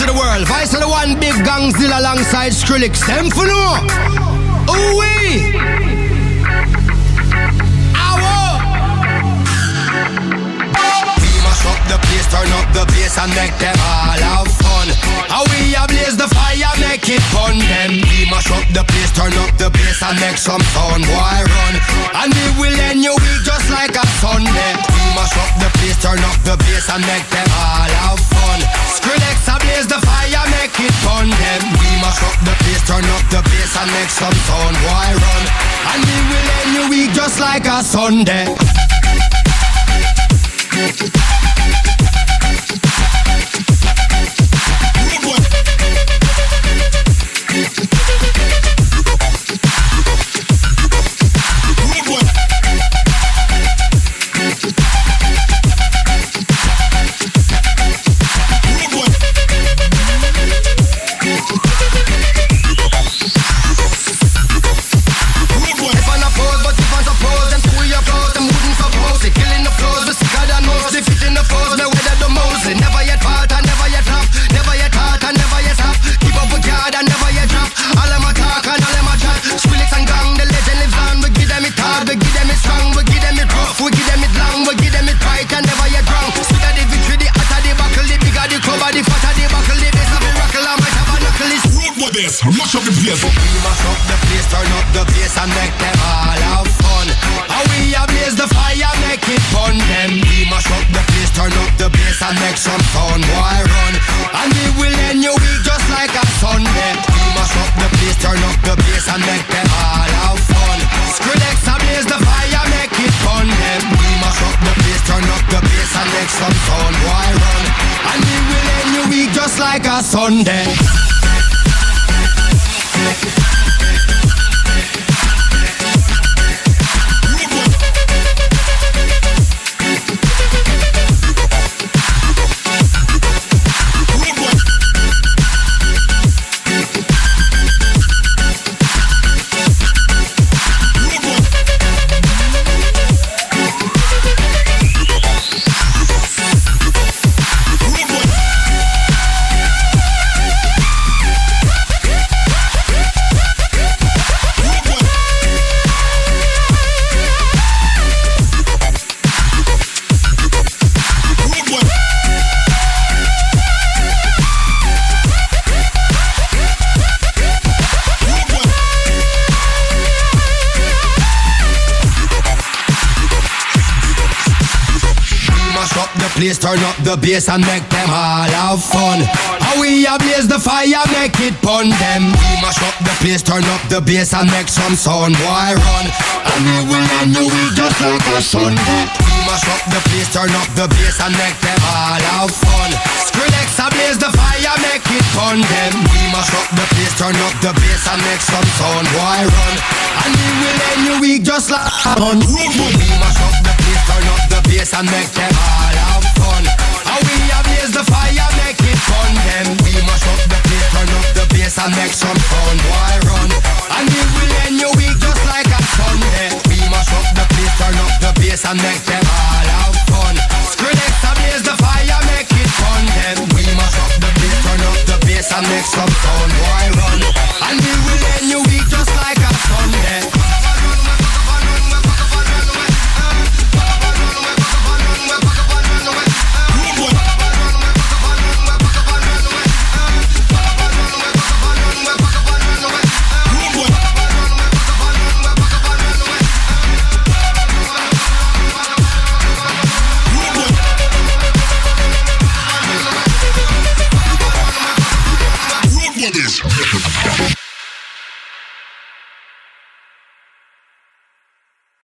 to the world. Vice of the one big Gongzilla alongside Skrillex. Them for no. Ooh wee. The place, turn up the bass and make them all have fun. How we blaze the fire, make it fun. Then we mash up the place, turn up the bass and make some sound. Why run? And we will end your week just like a Sunday. Mash up the place, turn up the bass and make them all have fun. Skrillex blaze the fire, make it fun. Then we mash up the place, turn up the bass and make some sound. Why run? And we will end your week just like a Sunday. Mash up the place. We mash up the place, turn up the bass and make them all have fun. How we blaze the fire, make it fun. Then we mash up the place, turn up the bass and make some sound. Why run? And we will end your week just like a Sunday. We mash up the place, turn up the bass and make them all have fun. Skrillex blaze the fire, make it fun. Then we mash up the place, turn up the bass and make some sound. Why run? And we will end your week just like a Sunday. Place, turn up the bass and make them all have fun. How we blaze the fire, make it fun. Them we mash up the place, turn up the bass and make some sound. Why run? And we will end the week just like a Sunday. We mash up the place, turn up the bass and make them all have fun. Skrillex blaze the fire, make it fun. Them we mash up the place, turn up the bass and make some sound. Why run? And we will end the week just like a fun. We mash up the place, turn up bass and make them all have fun. How we blaze the fire, make it fun. Then we mash up the place, turn up the bass and make some fun. Why run? And we will end your week just like a Sunday. We mash up the place, turn up the bass and make them all have fun. Skrillex blaze the fire, make it fun. Then we mash up the place, turn up the bass and make some sound. Why run? And we will end your